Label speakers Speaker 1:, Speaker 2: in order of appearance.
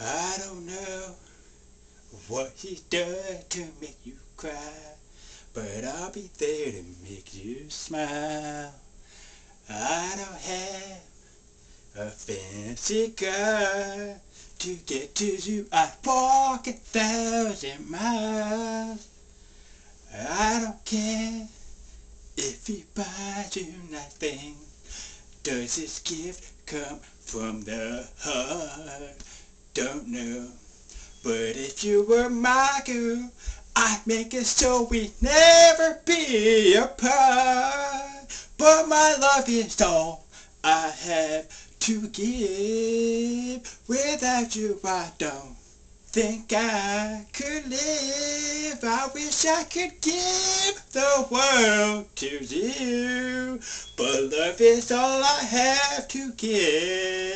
Speaker 1: I don't know what he's done to make you cry, but I'll be there to make you smile. I don't have a fancy car to get to you. I'd walk a thousand miles. I don't care if he buys you nothing. Does his gift come from the heart? Don't know. But if you were my girl, I'd make it so we'd never be apart. But my love is all I have to give. Without you, I don't think I could live. I wish I could give the world to you. But love is all I have to give.